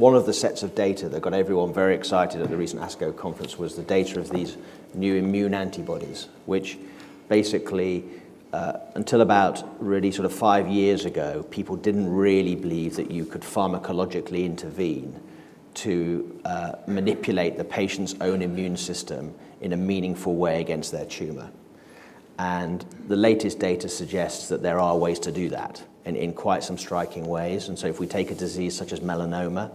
one of the sets of data that got everyone very excited at the recent ASCO conference was the data of these new immune antibodies, which basically, uh, until about really sort of five years ago, people didn't really believe that you could pharmacologically intervene to uh, manipulate the patient's own immune system in a meaningful way against their tumor. And the latest data suggests that there are ways to do that in, in quite some striking ways. And so if we take a disease such as melanoma,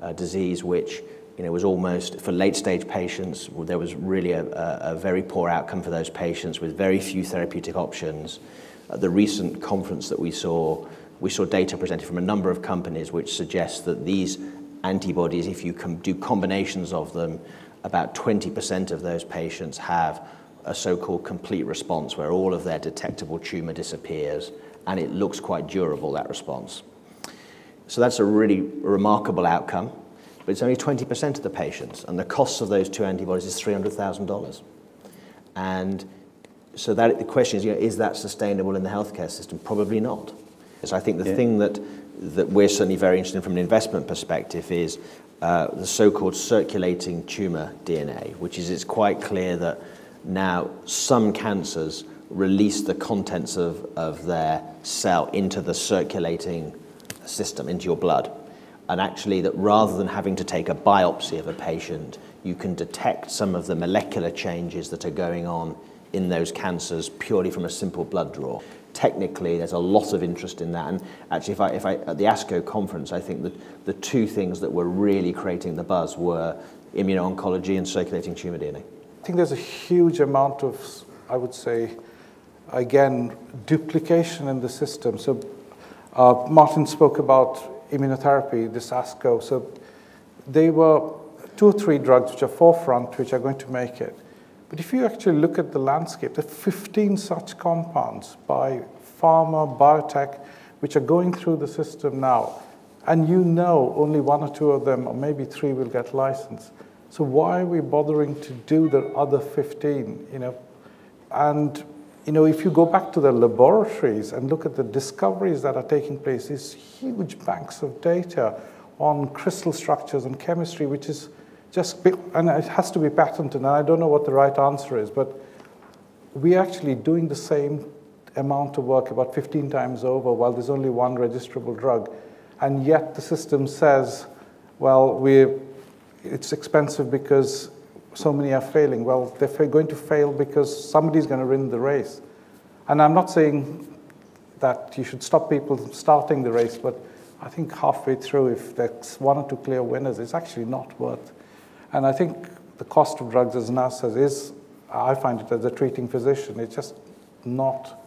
a disease which you know, was almost, for late stage patients, there was really a, a, a very poor outcome for those patients with very few therapeutic options. At the recent conference that we saw, we saw data presented from a number of companies which suggests that these antibodies, if you can do combinations of them, about 20% of those patients have a so-called complete response where all of their detectable tumor disappears and it looks quite durable, that response. So that's a really remarkable outcome, but it's only 20% of the patients, and the cost of those two antibodies is $300,000. And so that, the question is, you know, is that sustainable in the healthcare system? Probably not. So I think the yeah. thing that, that we're certainly very interested in from an investment perspective is uh, the so-called circulating tumor DNA, which is it's quite clear that now, some cancers release the contents of, of their cell into the circulating system, into your blood. And actually, that rather than having to take a biopsy of a patient, you can detect some of the molecular changes that are going on in those cancers purely from a simple blood draw. Technically, there's a lot of interest in that. And actually, if I, if I, at the ASCO conference, I think that the two things that were really creating the buzz were immuno-oncology and circulating tumor DNA. I think there's a huge amount of, I would say, again, duplication in the system. So uh, Martin spoke about immunotherapy, this ASCO. So they were two or three drugs which are forefront, which are going to make it. But if you actually look at the landscape, there are 15 such compounds by pharma, biotech, which are going through the system now. And you know only one or two of them, or maybe three, will get licensed. So why are we bothering to do the other 15, you know? And, you know, if you go back to the laboratories and look at the discoveries that are taking place, these huge banks of data on crystal structures and chemistry, which is just, and it has to be patented, and I don't know what the right answer is, but we're actually doing the same amount of work about 15 times over while there's only one registrable drug. And yet the system says, well, we're it's expensive because so many are failing. Well, they're going to fail because somebody's going to win the race. And I'm not saying that you should stop people starting the race, but I think halfway through, if there's one or two clear winners, it's actually not worth. And I think the cost of drugs, as Naz says, is, I find it as a treating physician, it's just not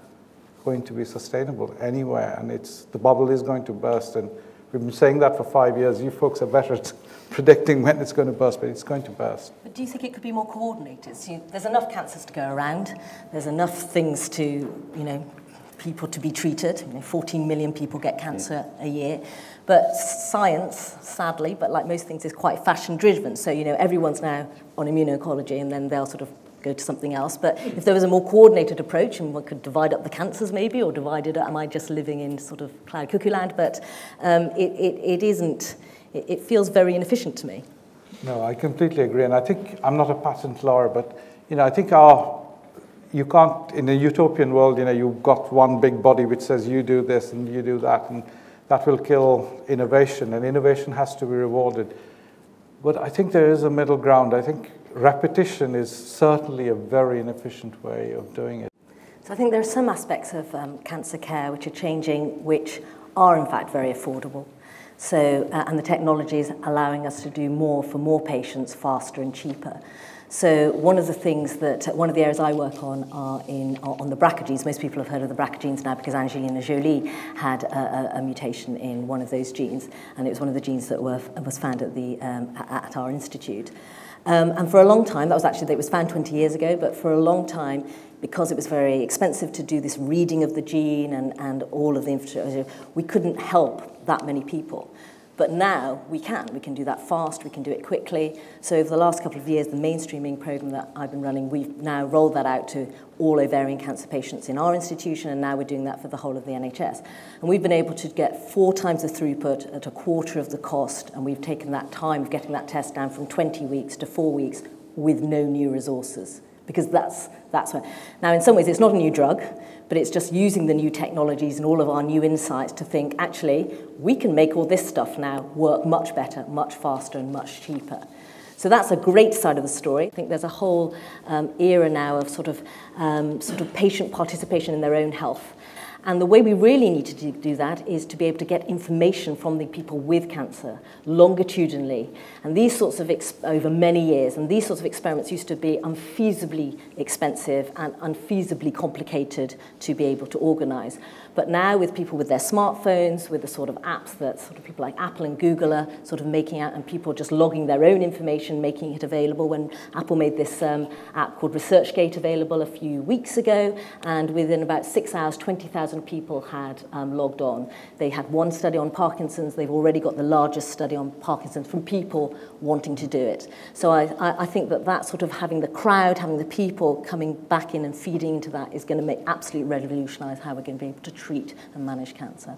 going to be sustainable anywhere. And it's, the bubble is going to burst. And we've been saying that for five years. You folks are better at predicting when it's going to burst, but it's going to burst. But do you think it could be more coordinated? So you, there's enough cancers to go around. There's enough things to, you know, people to be treated. You know, 14 million people get cancer a year. But science, sadly, but like most things, is quite fashion driven. So, you know, everyone's now on immuno-oncology and then they'll sort of go to something else. But if there was a more coordinated approach and one could divide up the cancers maybe, or divide it, am I just living in sort of cloud cuckoo land? But um, it, it, it isn't, it, it feels very inefficient to me. No, I completely agree. And I think, I'm not a patent lawyer, but, you know, I think our, you can't, in a utopian world, you know, you've got one big body which says you do this and you do that, and that will kill innovation, and innovation has to be rewarded. But I think there is a middle ground. I think repetition is certainly a very inefficient way of doing it. So I think there are some aspects of um, cancer care which are changing, which are in fact very affordable. So, uh, and the technology is allowing us to do more for more patients faster and cheaper. So one of the things that, uh, one of the areas I work on are in, are on the BRCA genes. Most people have heard of the BRCA genes now because Angelina Jolie had a, a, a mutation in one of those genes. And it was one of the genes that were, was found at, the, um, at our institute. Um, and for a long time, that was actually, it was found 20 years ago, but for a long time, because it was very expensive to do this reading of the gene and, and all of the infrastructure, we couldn't help that many people. But now we can. We can do that fast, we can do it quickly. So over the last couple of years, the mainstreaming program that I've been running, we've now rolled that out to all ovarian cancer patients in our institution, and now we're doing that for the whole of the NHS. And we've been able to get four times the throughput at a quarter of the cost, and we've taken that time of getting that test down from 20 weeks to four weeks with no new resources because that's, that's where. Now, in some ways, it's not a new drug, but it's just using the new technologies and all of our new insights to think, actually, we can make all this stuff now work much better, much faster, and much cheaper. So that's a great side of the story. I think there's a whole um, era now of sort of, um, sort of patient participation in their own health. And the way we really need to do that is to be able to get information from the people with cancer longitudinally. And these sorts of, over many years, and these sorts of experiments used to be unfeasibly expensive and unfeasibly complicated to be able to organize. But now with people with their smartphones, with the sort of apps that sort of people like Apple and Google are sort of making out, and people just logging their own information, making it available. When Apple made this um, app called ResearchKit available a few weeks ago, and within about six hours, 20,000 people had um, logged on. They had one study on Parkinson's. They've already got the largest study on Parkinson's from people wanting to do it. So I, I, I think that that sort of having the crowd, having the people coming back in and feeding into that is going to make absolutely revolutionize how we're going to be able to treat and manage cancer.